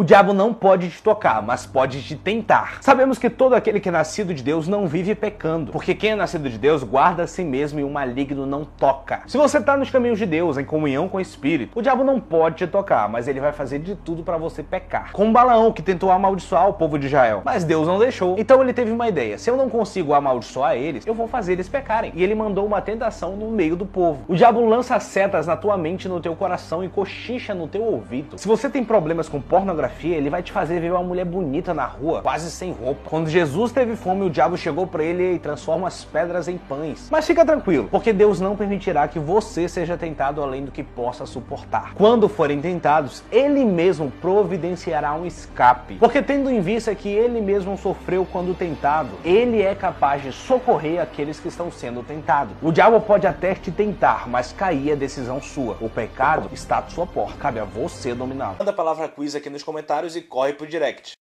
O diabo não pode te tocar, mas pode te tentar. Sabemos que todo aquele que é nascido de Deus não vive pecando, porque quem é nascido de Deus guarda a si mesmo e o maligno não toca. Se você está nos caminhos de Deus, em comunhão com o Espírito, o diabo não pode te tocar, mas ele vai fazer de tudo para você pecar. Como Balaão, que tentou amaldiçoar o povo de Israel, mas Deus não deixou. Então ele teve uma ideia: se eu não consigo amaldiçoar eles, eu vou fazer eles pecarem. E ele mandou uma tentação no meio do povo. O diabo lança setas na tua mente, no teu coração e cochicha no teu ouvido. Se você tem problemas com pornografia, ele vai te fazer ver uma mulher bonita na rua, quase sem roupa. Quando Jesus teve fome, o diabo chegou para ele e transforma as pedras em pães. Mas fica tranquilo, porque Deus não permitirá que você seja tentado além do que possa suportar. Quando forem tentados, ele mesmo providenciará um escape. Porque tendo em vista que ele mesmo sofreu quando tentado, ele é capaz de socorrer aqueles que estão sendo tentados. O diabo pode até te tentar, mas cair é decisão sua. O pecado está à sua porta. Cabe a você dominá-lo. Manda a palavra quiz aqui nos comentários e corre pro direct.